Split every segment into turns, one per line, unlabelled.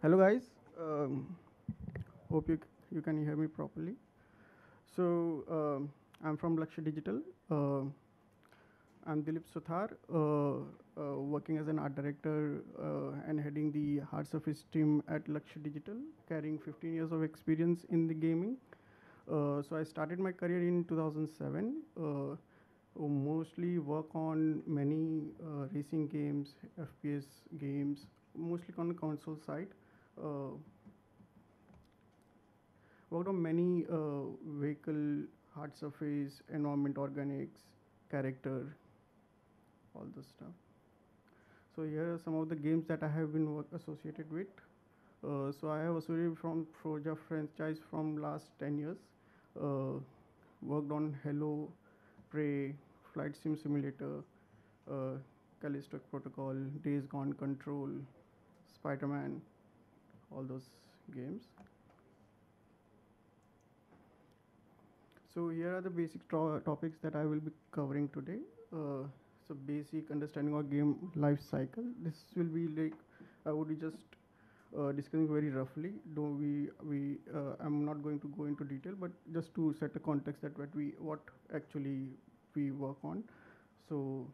Hello guys, um, hope you, you can hear me properly. So um, I'm from Lakshya Digital. Uh, I'm Dilip Suthar, uh, uh, working as an art director uh, and heading the hard surface team at Lakshya Digital, carrying 15 years of experience in the gaming. Uh, so I started my career in 2007. Uh, mostly work on many racing games, FPS games, mostly on the console side. Uh, worked on many uh, vehicle, hard surface, environment organics, character, all this stuff. So here are some of the games that I have been associated with. Uh, so I have associated from Forza franchise from last 10 years. Uh, worked on Halo, Prey, Flight Sim Simulator, uh, Callisto Protocol, Days Gone Control, Spider-Man, all those games. So here are the basic topics that I will be covering today. Uh, so basic understanding of game life cycle. This will be like I would be just uh, discussing very roughly. Do we we uh, I'm not going to go into detail, but just to set a context that what we what actually we work on. So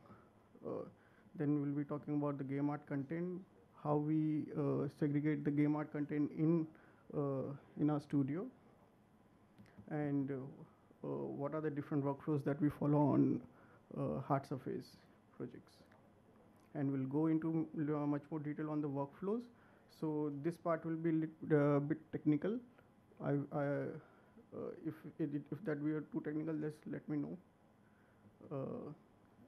uh, then we'll be talking about the game art content, how we uh, segregate the game art content in uh, in our studio, and uh, uh, what are the different workflows that we follow on hard surface projects. And we'll go into much more detail on the workflows. So this part will be a bit technical. I, I if it, if that we are too technical, just let me know.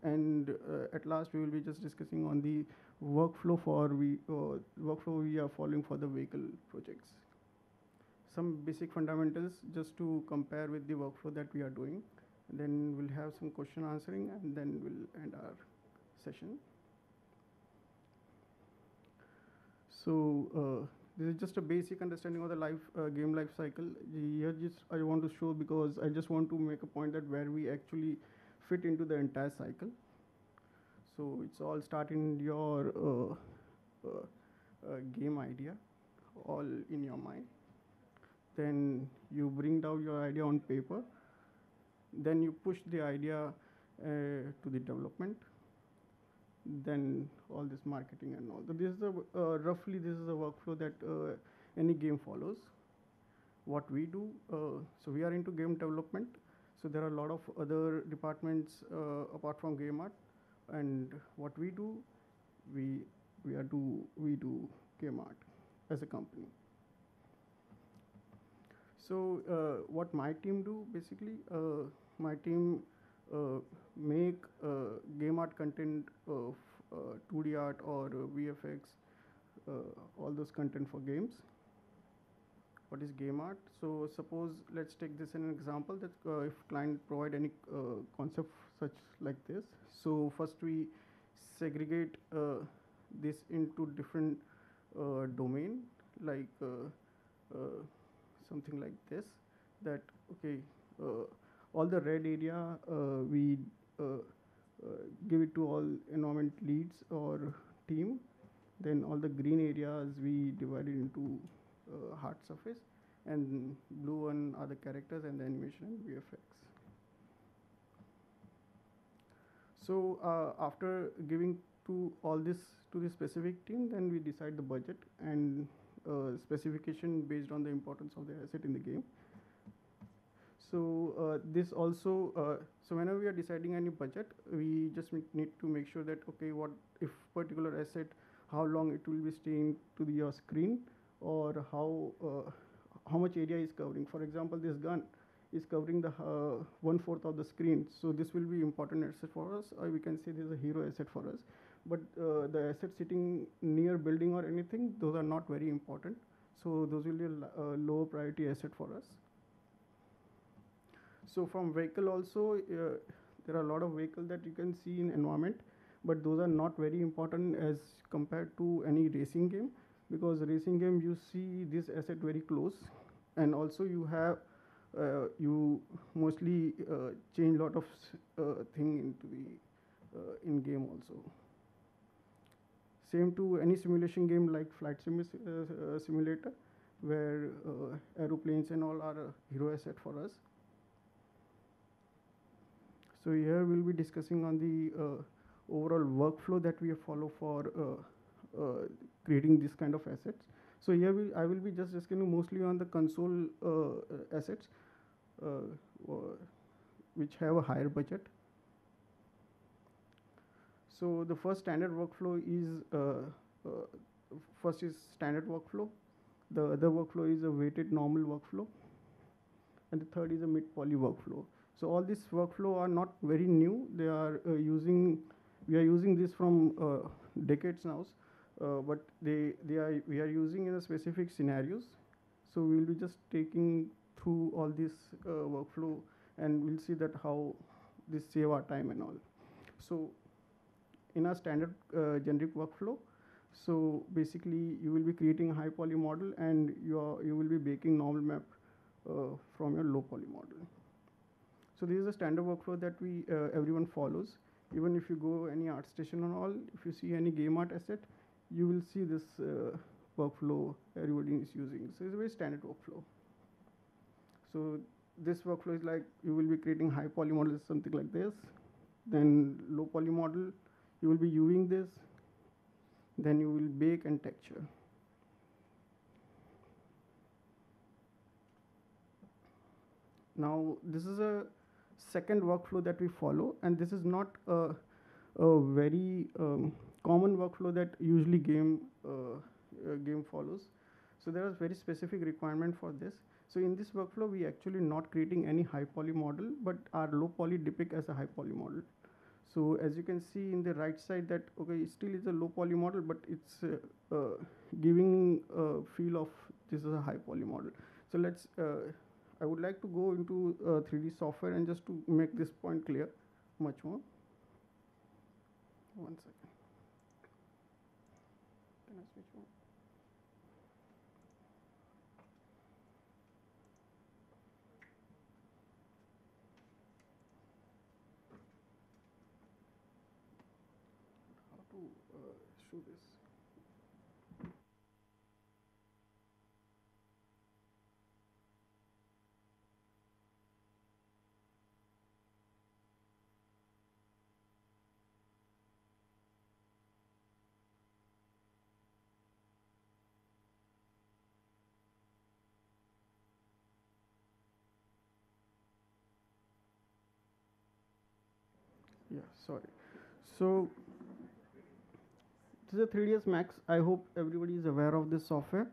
And uh, at last we will be just discussing on the workflow for we uh, workflow we are following for the vehicle projects. Some basic fundamentals just to compare with the workflow that we are doing. Then we'll have some question answering and then we'll end our session. So uh, this is just a basic understanding of the life uh, game life cycle. Here just i want to show because i just want to make a point that where we actually fit into the entire cycle. So it's all starting your uh, uh, uh, game idea, all in your mind. Then you bring down your idea on paper. Then you push the idea uh, to the development. Then all this marketing and all. This is a uh, roughly this is a workflow that any game follows. What we do, uh, so we are into game development. So there are a lot of other departments uh, apart from game art, and what we do, we we are do we do game art as a company. So uh, what my team do basically, uh, my team make game art content of uh, 2D art or VFX, all those content for games what is game art. So suppose let's take this an example that uh, if client provide any uh, concept such like this. So first we segregate uh, this into different uh, domain like uh, uh, something like this that okay all the red area we give it to all environment leads or team. Then all the green areas we divide it into hard surface and blue are the characters and the animation and VFX. So uh, after giving to all this to the specific team, then we decide the budget and uh, specification based on the importance of the asset in the game. So uh, this also, uh, so whenever we are deciding any budget, we just need to make sure that okay, what if particular asset, how long it will be staying to the, your screen, or how uh, how much area is covering. For example, this gun is covering the uh, one fourth of the screen, so this will be important asset for us, or we can say this is a hero asset for us. But uh, the asset sitting near building or anything, those are not very important. So those will be a l- uh, lower priority asset for us. So from vehicle also, uh, there are a lot of vehicle that you can see in environment, but those are not very important as compared to any racing game because racing game you see this asset very close and also you have uh, you mostly uh, change lot of uh, thing into the uh, in game also same to any simulation game like flight simu- uh, uh, simulator where uh, aeroplanes and all are a hero asset for us. So here we'll be discussing on the overall workflow that we follow for creating this kind of assets. So here we, I will be just discussing mostly on the console uh, assets, uh, uh, which have a higher budget. So the first standard workflow is uh, first is standard workflow. The other workflow is a weighted normal workflow, and the third is a mid poly workflow. So all these workflow are not very new. They are uh, using we are using this from uh, decades now, uh, but they they are we are using in a specific scenarios. So we will be just taking through all this uh, workflow, and we'll see that how this save our time and all. So in our standard uh, generic workflow, so basically you will be creating a high poly model, and you are you will be baking normal map uh, from your low poly model. So this is a standard workflow that we uh, everyone follows. Even if you go any art station and all, if you see any game art asset, you will see this uh, workflow everybody is using. So it's a very standard workflow. So this workflow is like you will be creating high poly models, something like this. Then low poly model, you will be using this. Then you will bake and texture. Now this is a second workflow that we follow, and this is not a, a very um, common workflow that usually game uh, uh, game follows. So there is very specific requirement for this. So in this workflow, we actually not creating any high poly model, but our low poly depict as a high poly model. So as you can see in the right side that, okay, it still is a low poly model, but it's uh, uh, giving a feel of this is a high poly model. So let's, uh, I would like to go into 3D software and just to make this point clear much more. One second. Can I switch on? How to uh, show this? Yeah, sorry. So this is a 3ds max. I hope everybody is aware of this software.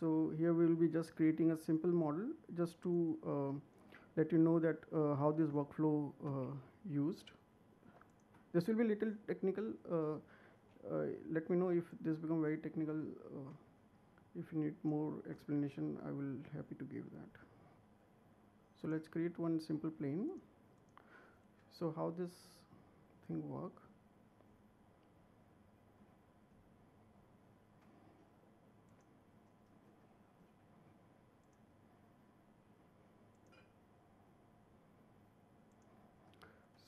So here we will be just creating a simple model just to uh, let you know that uh, how this workflow uh, used. This will be little technical uh, uh, let me know if this become very technical uh, if you need more explanation i will happy to give that. So let's create one simple plane. So how this thing work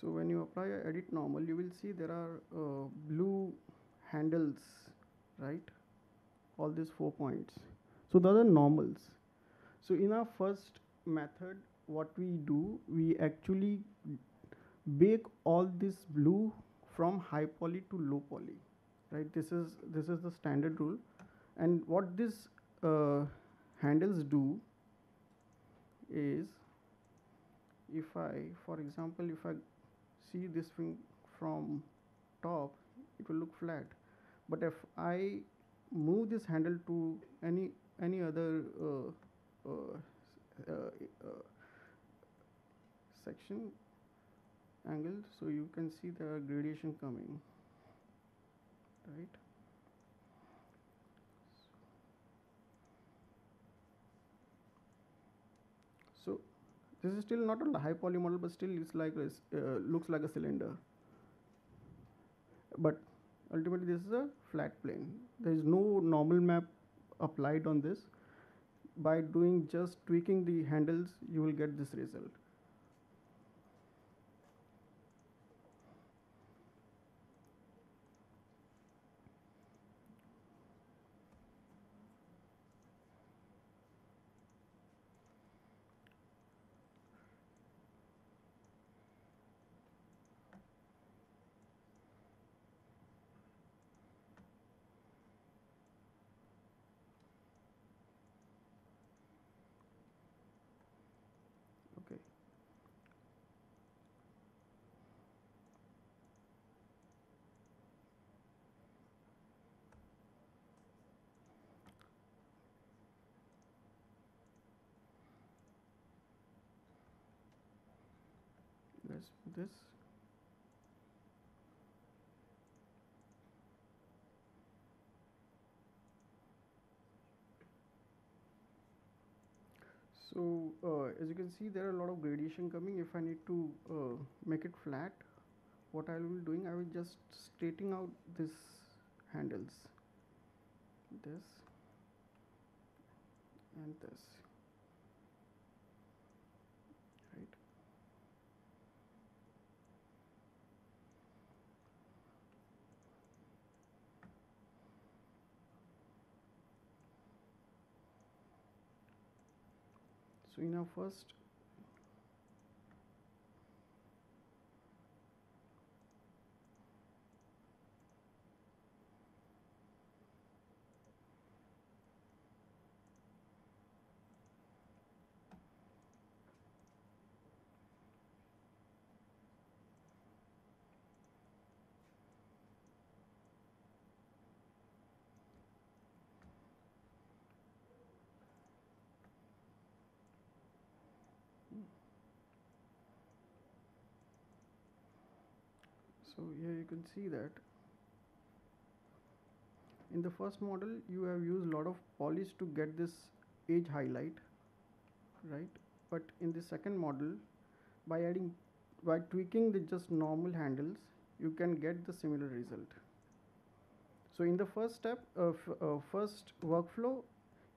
So when you apply edit normal, you will see there are uh, blue handles, right? All these four points. So those are normals. So in our first method, what we do, we actually bake all this blue from high poly to low poly, right? This is this is the standard rule, and what these uh, handles do is, if I, for example, if I see this thing from top, it will look flat. But if I move this handle to any any other uh, uh, uh, uh, section angle, so you can see the gradation coming, right? So this is still not a high poly model, but still it's like uh, looks like a cylinder. But ultimately this is a flat plane. There is no normal map applied on this. By doing just tweaking the handles, you will get this result. Less this. So uh, as you can see there are a lot of gradation coming. If I need to uh, make it flat what I will be doing I will just straightening out this handles. This and this right so in our first so here you can see that in the first model you have used a lot of polish to get this edge highlight right? But in the second model by adding by tweaking the just normal handles you can get the similar result. So in the first step of uh, first workflow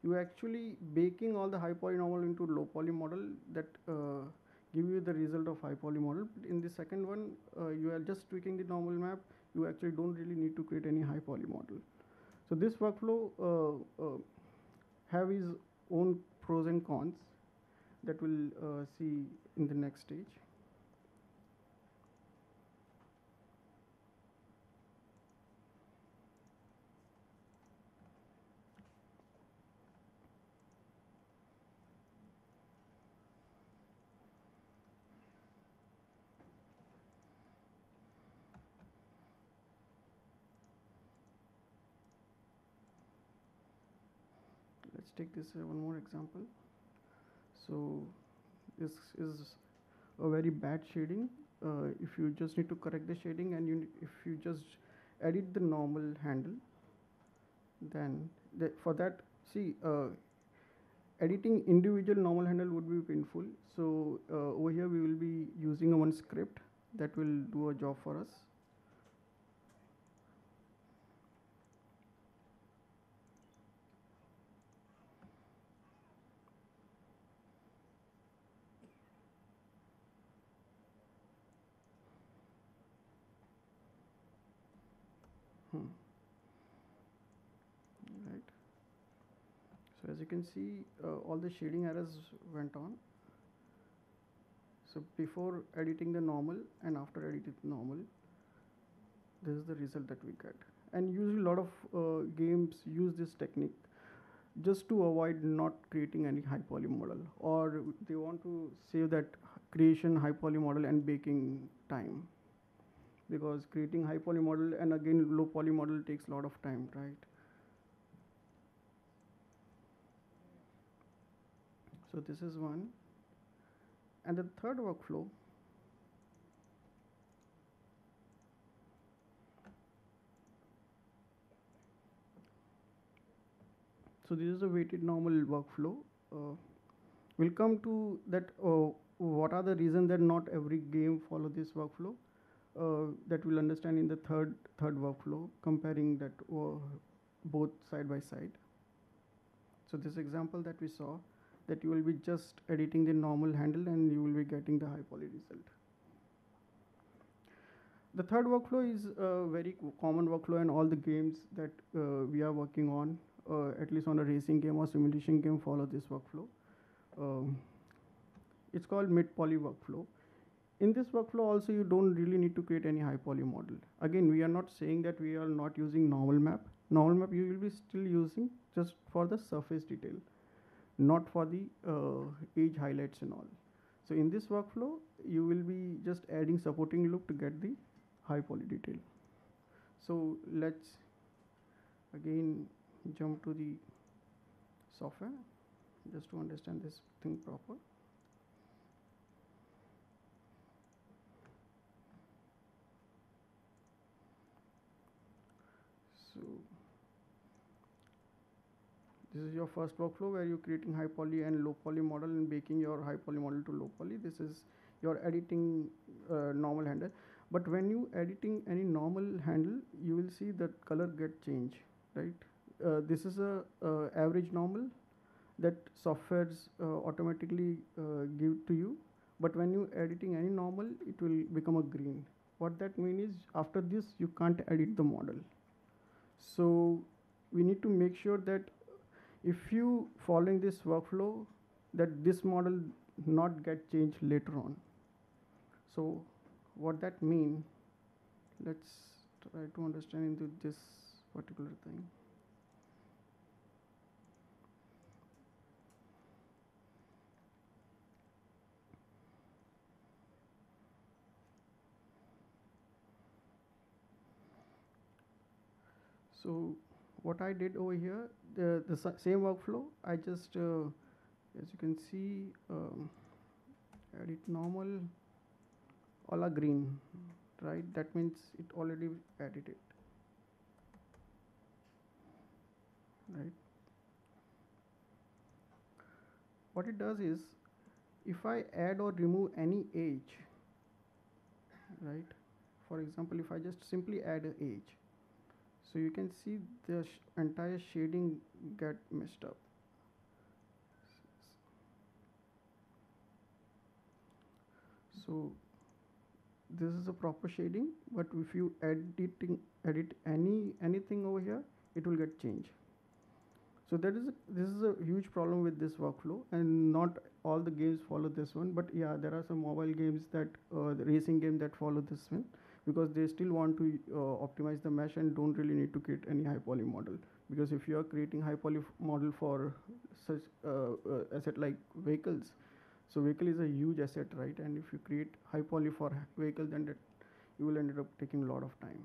you actually baking all the high poly normal into low poly model that uh, give you the result of high poly model. In the second one, uh, you are just tweaking the normal map. You actually don't really need to create any high poly model. So this workflow uh, uh, have its own pros and cons that we'll uh, see in the next stage. let's take this uh, one more example. So this is a very bad shading. Uh, if you just need to correct the shading and you if you just edit the normal handle then the, for that see uh, editing individual normal handle would be painful. So uh, over here we will be using one script that will do a job for us Hmm. Right. So as you can see, uh, all the shading errors went on. So before editing the normal and after editing the normal, this is the result that we get. And usually a lot of uh, games use this technique just to avoid not creating any high poly model or they want to save that creation high poly model and baking time because creating high poly model and again low poly model takes a lot of time right so this is one. And the third workflow. So this is a weighted normal workflow. Uh, we'll come to that uh, what are the reasons that not every game follow this workflow? Uh, that we'll understand in the third third workflow comparing that uh, both side by side. So this example that we saw that you will be just editing the normal handle and you will be getting the high poly result. The third workflow is a very common workflow in all the games that uh, we are working on uh, at least on a racing game or simulation game follow this workflow. Um, it's called mid poly workflow. In this workflow also you don't really need to create any high poly model. Again we are not saying that we are not using normal map. Normal map you will be still using just for the surface detail not for the uh, edge highlights and all. So in this workflow you will be just adding supporting loop to get the high poly detail. So let's again jump to the software just to understand this thing proper this is your first workflow where you're creating high poly and low poly model and baking your high poly model to low poly. This is your editing uh, normal handle. But when you editing any normal handle, you will see that color get change, right? Uh, this is a uh, average normal that softwares uh, automatically uh, give to you. But when you editing any normal, it will become a green. What that means is after this, you can't edit the model. So we need to make sure that if you following this workflow, that this model not get changed later on. So what that mean, let's try to understand into this particular thing. So what I did over here, the, the same workflow, I just, uh, as you can see, um, edit normal, all are green, right? That means it already edited, right? What it does is, if I add or remove any age, right? For example, if I just simply add an edge, so you can see the sh entire shading get messed up. So this is a proper shading but if you editing edit any anything over here it will get changed. So that is a, this is a huge problem with this workflow and not all the games follow this one but yeah there are some mobile games that uh, the racing game that follow this one because they still want to uh, optimize the mesh and don't really need to create any high poly model. Because if you are creating high poly model for such uh, uh, asset like vehicles so vehicle is a huge asset right? And if you create high poly for vehicle then that you will end up taking a lot of time.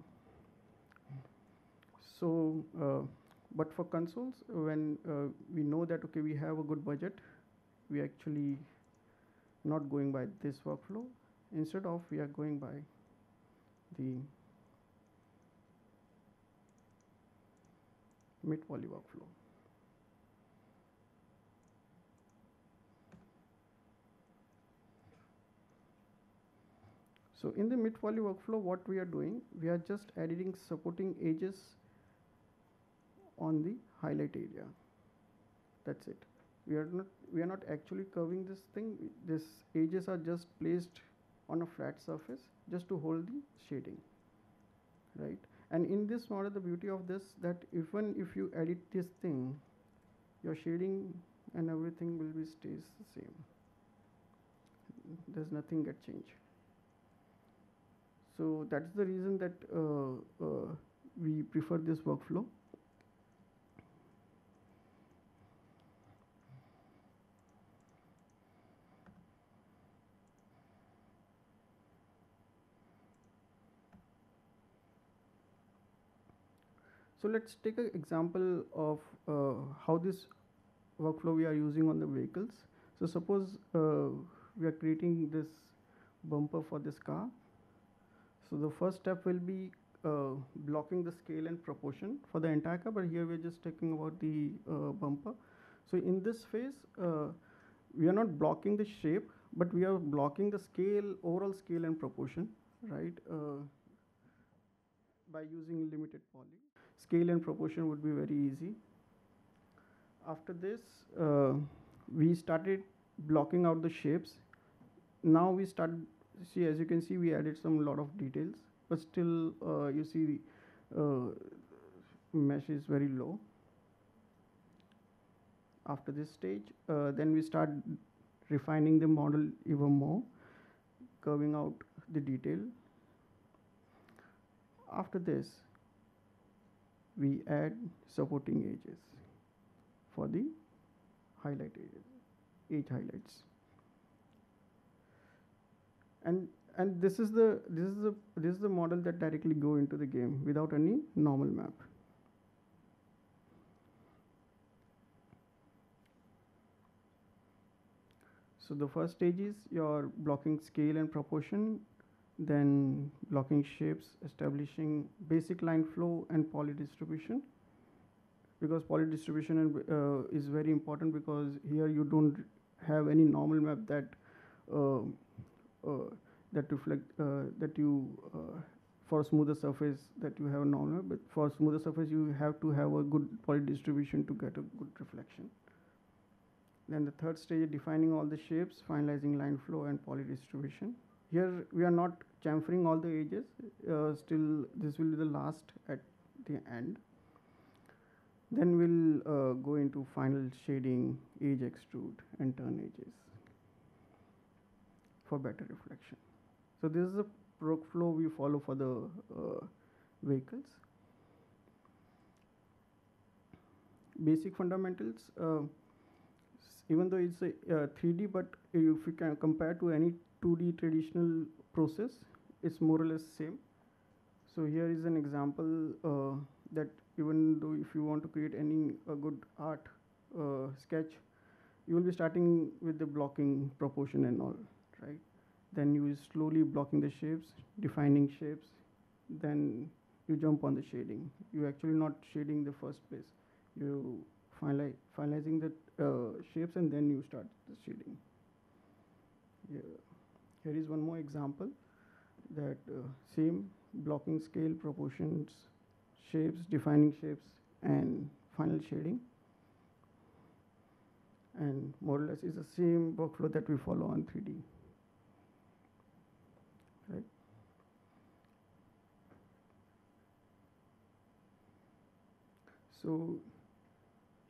So uh, but for consoles when uh, we know that okay we have a good budget we actually not going by this workflow. Instead of we are going by the mid poly workflow. So in the mid poly workflow, what we are doing, we are just editing supporting edges on the highlight area. That's it. We are not we are not actually curving this thing. This edges are just placed on a flat surface just to hold the shading right? And in this model the beauty of this that even if you edit this thing your shading and everything will be stays the same. There's nothing get changed. So that's the reason that uh, uh, we prefer this workflow So let's take an example of uh, how this workflow we are using on the vehicles. So suppose uh, we are creating this bumper for this car. So the first step will be uh, blocking the scale and proportion for the entire car, but here we're just talking about the uh, bumper. So in this phase, uh, we are not blocking the shape, but we are blocking the scale, overall scale and proportion, right? Uh, by using limited poly scale and proportion would be very easy. After this, uh, we started blocking out the shapes. Now we start, see as you can see we added some lot of details, but still uh, you see uh, mesh is very low. After this stage, uh, then we start refining the model even more, curving out the detail. After this, we add supporting edges for the highlight edges, edge highlights. And and this is the this is the this is the model that directly go into the game without any normal map. So the first stage is your blocking scale and proportion then blocking shapes, establishing basic line flow and poly distribution. because poly distribution uh, is very important because here you don't have any normal map that uh, uh, that reflect uh, that you uh, for smoother surface that you have a normal but for smoother surface you have to have a good poly distribution to get a good reflection. Then the third stage defining all the shapes, finalizing line flow and poly distribution. Here we are not chamfering all the edges. Uh, still, this will be the last at the end. Then we'll uh, go into final shading, edge extrude, and turn edges for better reflection. So this is the workflow we follow for the uh, vehicles. Basic fundamentals. Uh, even though it's a 3D, but if you can compare to any 2D traditional process, is more or less same. So here is an example uh, that even though if you want to create any a good art uh, sketch, you will be starting with the blocking proportion and all, right? Then you slowly blocking the shapes, defining shapes, then you jump on the shading. You actually not shading the first place. You finalize, finalizing the uh, shapes and then you start the shading. Here is one more example that uh, same blocking scale, proportions, shapes, defining shapes, and final shading. And more or less is the same workflow that we follow on 3D. Right. So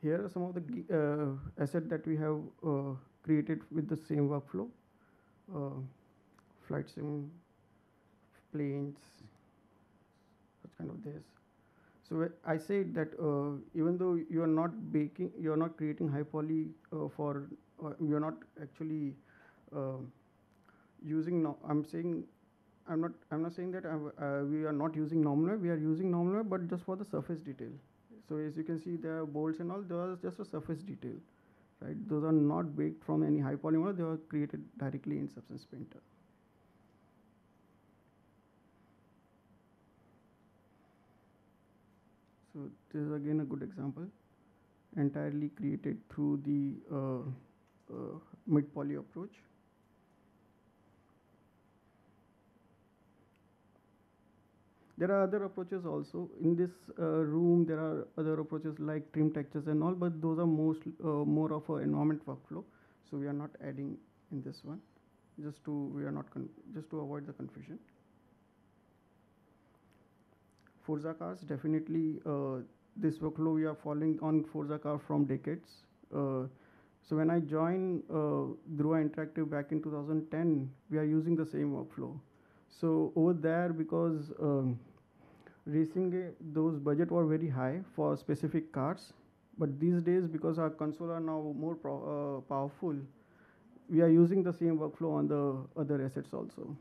here are some of the uh, assets that we have uh, created with the same workflow. Uh, flight sim, planes, such kind of this. So I said that uh, even though you are not baking, you are not creating high poly uh, for, uh, you are not actually using. No, I'm saying I'm not. I'm not saying that we are not using normal. We are using normal, but just for the surface detail. So as you can see, there are bolts and all. Those are just a surface detail, right? Those are not baked from any high polymer. They are created directly in Substance Painter. So this is again a good example, entirely created through the uh, uh, mid poly approach. There are other approaches also. In this uh, room, there are other approaches like trim textures and all, but those are most uh, more of an environment workflow. So we are not adding in this one, just to we are not just to avoid the confusion. Forza cars definitely uh, this workflow we are following on Forza car from decades. Uh, so when I joined uh, Dhruva Interactive back in 2010, we are using the same workflow. So over there, because um, racing those budget were very high for specific cars, but these days because our console are now more uh, powerful, we are using the same workflow on the other assets also.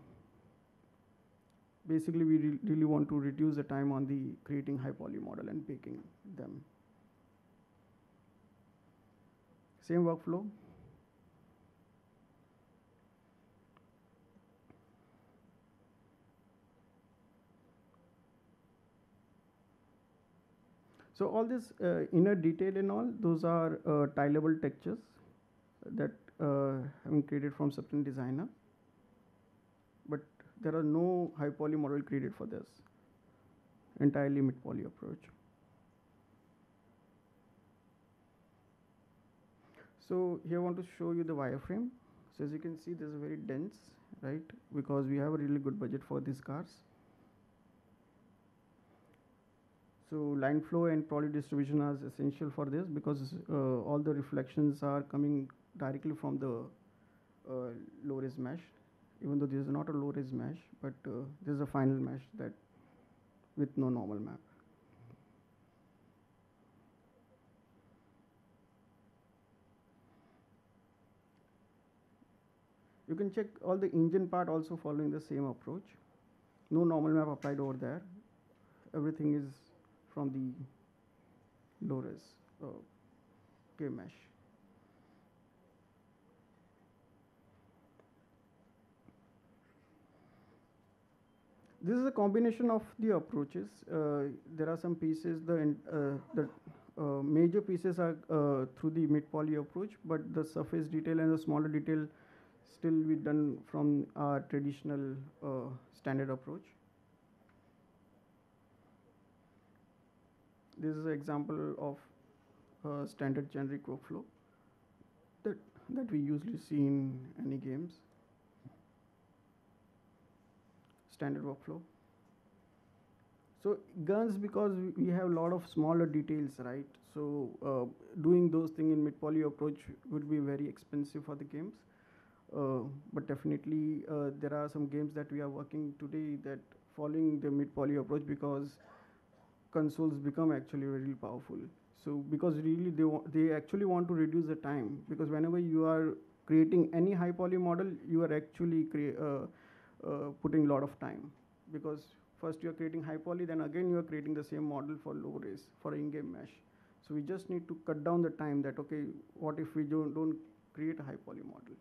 Basically, we re really want to reduce the time on the creating high poly model and baking them. Same workflow, So all this uh, inner detail and all, those are uh, tileable textures that uh, have been created from Substance Designer. There are no high poly model created for this, entirely mid poly approach. So here I want to show you the wireframe. So as you can see, this is very dense, right? Because we have a really good budget for these cars. So line flow and poly distribution are essential for this because uh, all the reflections are coming directly from the uh, low res mesh. Even though this is not a low res mesh, but uh, this is a final mesh that with no normal map. You can check all the engine part also following the same approach. No normal map applied over there. Everything is from the low-res uh, K-mesh. This is a combination of the approaches. Uh, there are some pieces, the, uh, the uh, major pieces are uh, through the mid poly approach, but the surface detail and the smaller detail still be done from our traditional uh, standard approach. This is an example of uh, standard generic workflow that that we usually see in any games. Standard workflow. So guns because we- have a lot of smaller details, right? So uh, doing those things in mid poly approach would be very expensive for the games. Uh, but definitely uh, there are some games that we are working today that following the mid poly approach because consoles become actually very powerful. So because really they they actually want to reduce the time because whenever you are creating any high poly model, you are actually crea- uh, putting a lot of time because first you are creating high poly, then again you are creating the same model for low res for in-game mesh. So we just need to cut down the time that okay, what if we don't don't create a high poly model?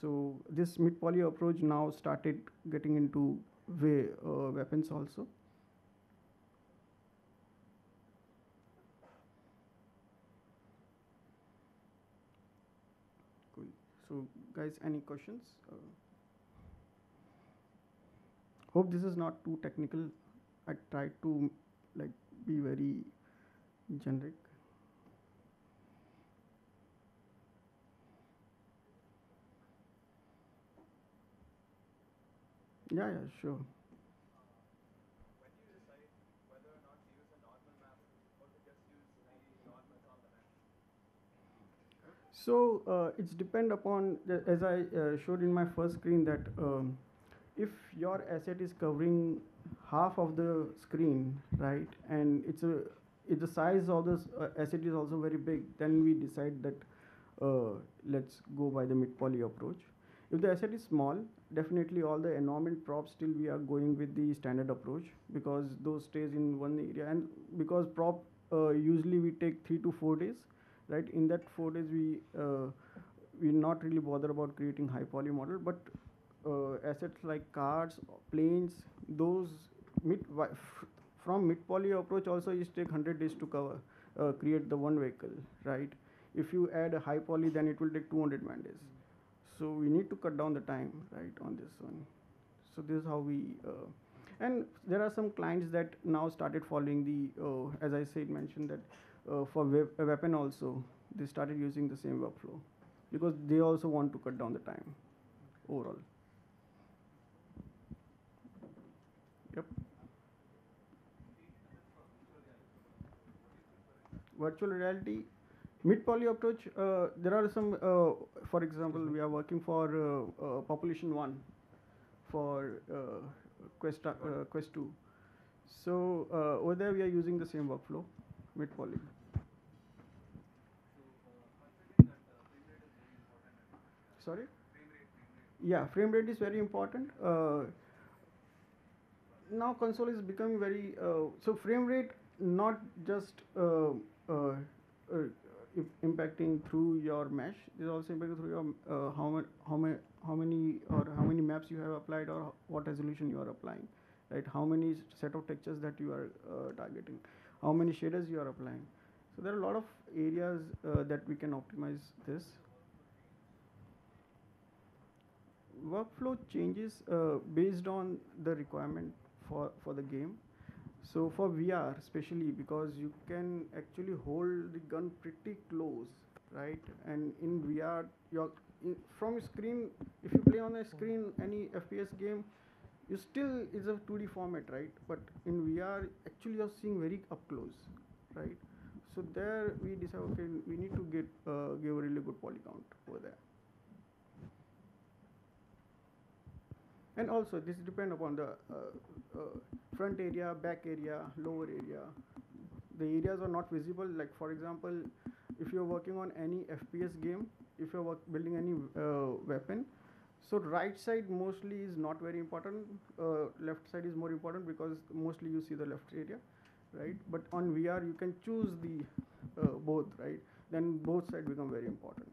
So this mid poly approach now started getting into way, uh, weapons also. Cool. So guys, any questions? Uh, hope this is not too technical. I tried to like be very generic. Yeah, yeah, sure. So uh, it's depend upon as I uh, showed in my first screen that um, if your asset is covering half of the screen, right, and it's a if the size of this uh, asset is also very big, then we decide that uh, let's go by the mid poly approach. If the asset is small, definitely all the environment props still we are going with the standard approach because those stays in one area and because prop uh, usually we take three to four days right in that four days we uh, we not really bother about creating high poly model but assets like cars planes those mid from mid poly approach also it take 100 days to cover uh, create the one vehicle right? If you add a high poly then it will take 200 man days. So we need to cut down the time right on this one. So this is how we uh, and there are some clients that now started following the uh, as i said mentioned that uh, for a weapon also they started using the same workflow because they also want to cut down the time overall virtual reality mid poly approach uh, there are some uh, for example we are working for uh, uh, population 1 for uh, quest uh, quest 2 so uh, over there we are using the same workflow mid poly. Sorry? Yeah frame rate is very important. Uh, now console is becoming very uh, so frame rate not just impacting through your mesh is also impacting through your uh, how many how many how many or how many maps you have applied or what resolution you are applying right? How many set of textures that you are uh, targeting how many shaders you are applying. So there are a lot of areas uh, that we can optimize this. Workflow changes uh, based on the requirement for for the game so for VR especially because you can actually hold the gun pretty close right? And in VR your in, from screen if you play on a screen any FPS game you still is a 2D format right? But in VR actually you're seeing very up close right? So there we decide okay we need to get uh, give a really good poly count over there and also this depend upon the uh, uh, front area back area lower area. The areas are not visible like for example if you're working on any fps game if you're building any uh, weapon so right side mostly is not very important uh, left side is more important because mostly you see the left area right? But on vr you can choose the uh, both right? Then both side become very important